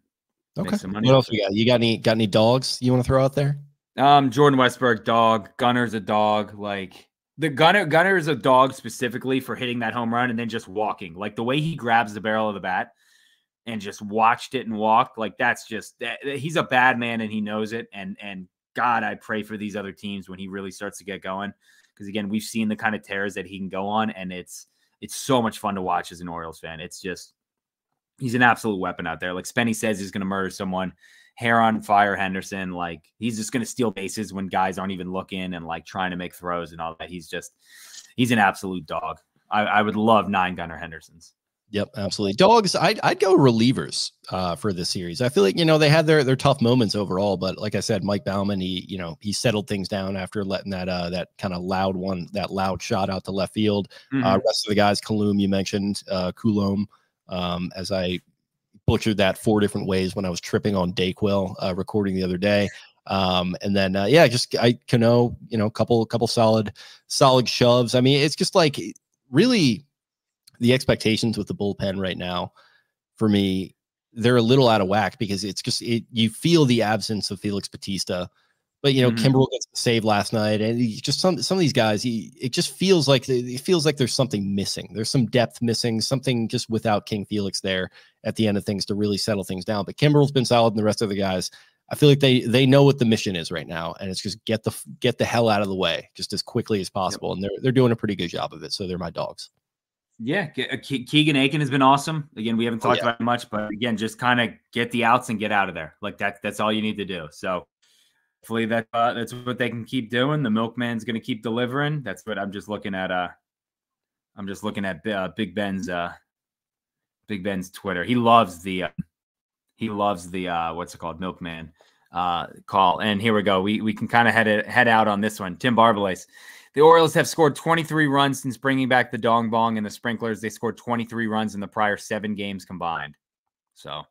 Okay. What else we got? You got any got any dogs you want to throw out there? Um, Jordan Westburg, dog. Gunnar's a dog. Like the Gunnar, Gunnar is a dog specifically for hitting that home run and then just walking. Like the way he grabs the barrel of the bat and just watched it and walked. Like that's just that, he's a bad man and he knows it. And and God, I pray for these other teams when he really starts to get going. Because again, we've seen the kind of tears that he can go on, and it's it's so much fun to watch as an Orioles fan. It's just he's an absolute weapon out there. Like Spenny says, he's going to murder someone. Hair on fire, Henderson. Like he's just going to steal bases when guys aren't even looking and like trying to make throws and all that. He's just he's an absolute dog. I, I would love nine Gunnar Hendersons. Yep, absolutely. Dogs, I'd, I'd go relievers uh, for this series. I feel like you know they had their their tough moments overall, but like I said, Mike Baumann, he you know he settled things down after letting that uh, that kind of loud one, that loud shot out to left field. Mm-hmm. Uh, rest of the guys, Kalum, you mentioned uh, Coulombe, um, as I butchered that four different ways when I was tripping on Dayquil uh, recording the other day. Um, and then uh, yeah, just I Cano, you know, a couple a couple solid solid shoves. I mean, it's just like really the expectations with the bullpen right now for me they're a little out of whack because it's just it, you feel the absence of Felix Bautista. But you know, mm-hmm. Kimbrel gets saved last night, and just some some of these guys, he, it just feels like it feels like there's something missing. There's some depth missing, something just without King Felix there at the end of things to really settle things down. But Kimbrel's been solid, and the rest of the guys, I feel like they they know what the mission is right now, and it's just get the get the hell out of the way just as quickly as possible, yep. and they're they're doing a pretty good job of it. So they're my dogs. Yeah, uh, Keegan Akin has been awesome. Again, we haven't oh, talked oh, yeah. about much, but again, just kind of get the outs and get out of there. Like that, that's all you need to do. So hopefully that uh, that's what they can keep doing. The milkman's going to keep delivering. That's what I'm just looking at. Uh, I'm just looking at uh, Big Ben's uh, Big Ben's Twitter. He loves the uh, he loves the uh, what's it called, Milkman uh, call. And here we go. We we can kind of head it, head out on this one. Tim Barbalace. The Orioles have scored 23 runs since bringing back the dong bong and the sprinklers. They scored 23 runs in the prior seven games combined. So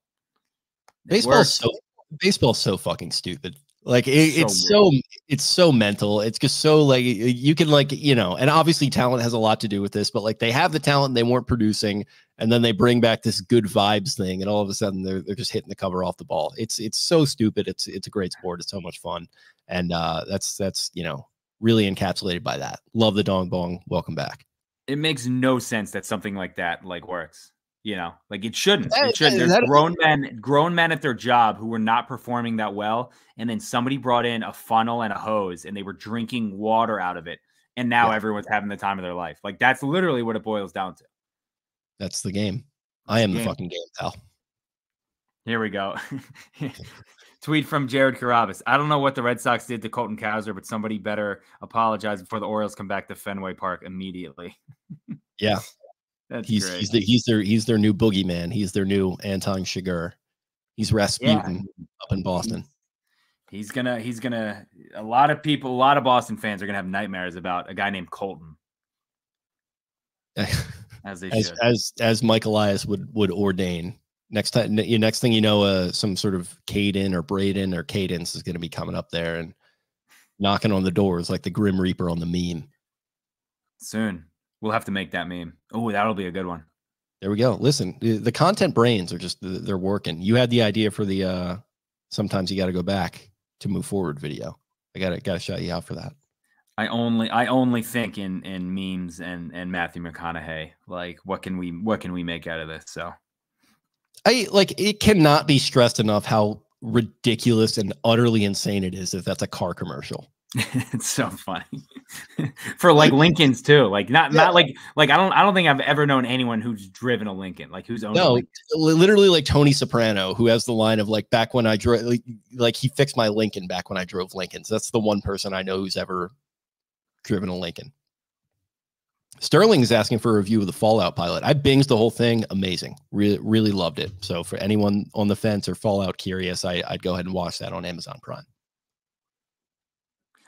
baseball's so baseball's so fucking stupid. Like it, so it's so it's so mental. It's just so like you can like you know, and obviously talent has a lot to do with this. But like they have the talent, they weren't producing, and then they bring back this good vibes thing, and all of a sudden they're they're just hitting the cover off the ball. It's it's so stupid. It's it's a great sport. It's so much fun, and uh, that's that's you know really encapsulated by that. Love the dong bong. Welcome back. It makes no sense that something like that like works. You know, like it shouldn't. It should. There's grown men, grown men at their job who were not performing that well, and then somebody brought in a funnel and a hose, and they were drinking water out of it, and now yeah. everyone's having the time of their life. Like that's literally what it boils down to. That's the game. I am the, the fucking game, pal. Here we go. Tweet from Jared Carrabis. I don't know what the Red Sox did to Colton Cowser, but somebody better apologize before the Orioles come back to Fenway Park immediately. yeah. That's he's great. he's the, he's their he's their new boogeyman. He's their new Anton Chigurh. He's Rasputin yeah. up in Boston. He's gonna he's gonna a lot of people, a lot of Boston fans are gonna have nightmares about a guy named Colton. as they as, should. as as Mike Elias would would ordain. Next time, you next thing you know, uh, some sort of Caden or Braden or Cadence is going to be coming up there and knocking on the doors like the Grim Reaper on the meme. Soon, we'll have to make that meme. Oh, that'll be a good one. There we go. Listen, the content brains are just they're working. You had the idea for the uh sometimes you got to go back to move forward video. I got to got to shout you out for that. I only I only think in in memes and and Matthew McConaughey. Like what can we what can we make out of this? So I like it cannot be stressed enough how ridiculous and utterly insane it is if that's a car commercial. it's so funny for like Lincolns too. Like not yeah. not like like I don't I don't think I've ever known anyone who's driven a Lincoln like who's owned. No, literally like Tony Soprano who has the line of like back when I drove like, like he fixed my Lincoln back when I drove Lincolns. That's the one person I know who's ever driven a Lincoln. Sterling is asking for a review of the Fallout pilot. I binged the whole thing. Amazing. Really, really loved it. So for anyone on the fence or Fallout curious, I, I'd go ahead and watch that on Amazon Prime.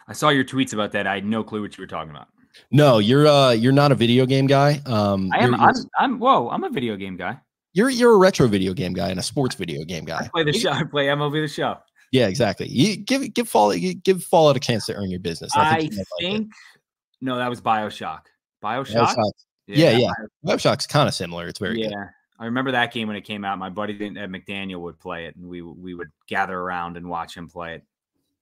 I saw your tweets about that. I had no clue what you were talking about. No, you're uh you're not a video game guy. Um I am I'm, I'm whoa, I'm a video game guy. You're you're a retro video game guy and a sports video game guy. I play the show. I play MLB the show. Yeah, exactly. You give give Fallout give Fallout a chance to earn your business. I think, I think no, that was Bioshock. Bioshock. Bioshock. Yeah, yeah. yeah. Bioshock's kind of similar. It's very yeah. Good. I remember that game when it came out. My buddy Ed McDaniel would play it, and we we would gather around and watch him play it.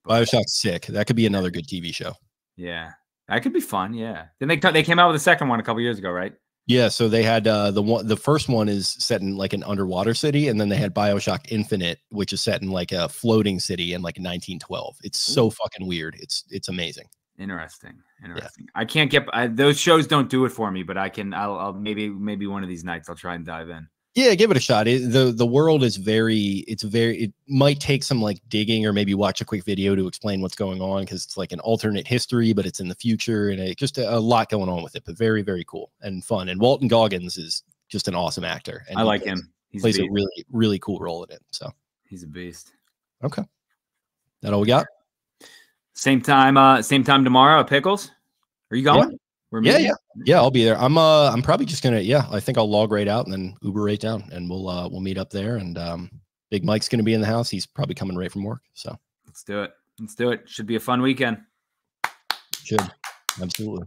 Bioshock's sick. That could be another good TV show. Yeah, that could be fun. Yeah. Then they they came out with a second one a couple years ago, right? Yeah. So they had uh, the one. The first one is set in like an underwater city, and then they had Bioshock Infinite, which is set in like a floating city in like 1912. It's so fucking weird. It's it's amazing. Interesting. Interesting. Yeah. I can't get I, those shows don't do it for me, but I can. I'll, I'll, maybe maybe one of these nights I'll try and dive in. Yeah, give it a shot. It, the The world is very. It's very. It might take some like digging or maybe watch a quick video to explain what's going on because it's like an alternate history, but it's in the future and it, just a, a lot going on with it. But very very cool and fun. And Walton Goggins is just an awesome actor. And I like plays, him. He plays a, a really really cool role in it. So he's a beast. Okay, that all we got. Same time, uh, same time tomorrow at Pickles. Are you going? Yeah. We're yeah, yeah, yeah. I'll be there. I'm uh, I'm probably just gonna yeah. I think I'll log right out and then Uber right down, and we'll uh, we'll meet up there. And um, Big Mike's gonna be in the house. He's probably coming right from work. So let's do it. Let's do it. Should be a fun weekend. Should absolutely.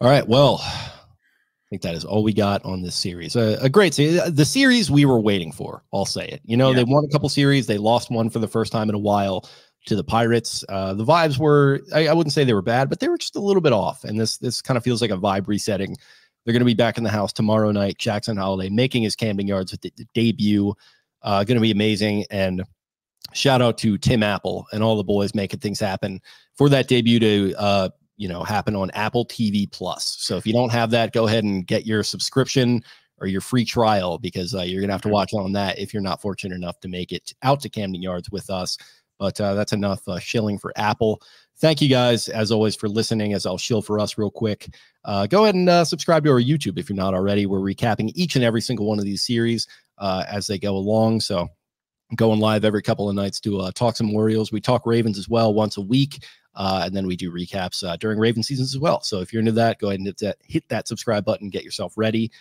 All right. Well, I think that is all we got on this series. Uh, a great series. The series we were waiting for. I'll say it. You know, yeah. they won a couple series. They lost one for the first time in a while to the Pirates. Uh, the vibes were, I, I, wouldn't say they were bad, but they were just a little bit off. And this this kind of feels like a vibe resetting. They're going to be back in the house tomorrow night. Jackson Holliday making his Camden Yards with the, the debut. Uh, going to be amazing. And shout out to Tim Apple and all the boys making things happen for that debut to uh, you know happen on Apple TV Plus. So if you don't have that, go ahead and get your subscription or your free trial because uh, you're gonna have to watch on that if you're not fortunate enough to make it out to Camden Yards with us. But uh, that's enough uh, shilling for Apple. Thank you guys, as always, for listening. As I'll shill for us real quick. Uh, go ahead and subscribe to our YouTube if you're not already. We're recapping each and every single one of these series as they go along. So going live every couple of nights to uh, talk some Orioles. We talk Ravens as well once a week. Uh, and then we do recaps uh, during Raven seasons as well. So if you're into that, go ahead and hit that, hit that subscribe button, get yourself ready.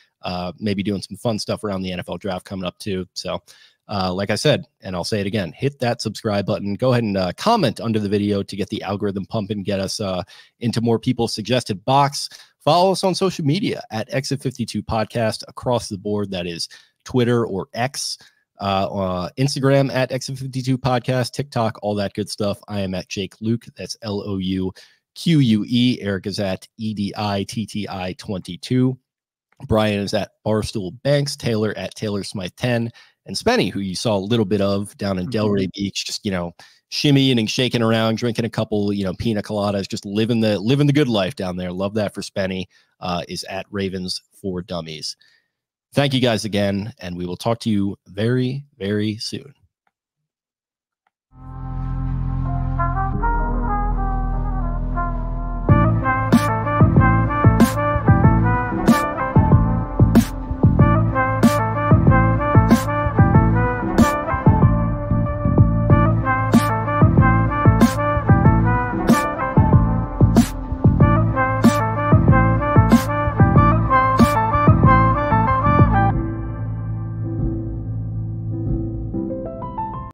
Maybe doing some fun stuff around the NFL draft coming up too. So uh, like I said, and I'll say it again, hit that subscribe button. Go ahead and uh, comment under the video to get the algorithm pump and get us uh, into more people's suggested box. Follow us on social media at Exit 52 Podcast across the board. That is Twitter or X, uh, uh, Instagram at Exit 52 Podcast, TikTok, all that good stuff. I am at Jake Louque. That's L O U Q U E. Eric is at E D I T T I 22. Brian is at Barstool Banks. Taylor at Taylor Smythe 10 and Spenny, who you saw a little bit of down in mm-hmm. Delray Beach, just you know, shimmying and shaking around, drinking a couple, you know, pina coladas, just living the living the good life down there. Love that for Spenny. Uh, is at Ravens for Dummies. Thank you guys again, and we will talk to you very, very soon.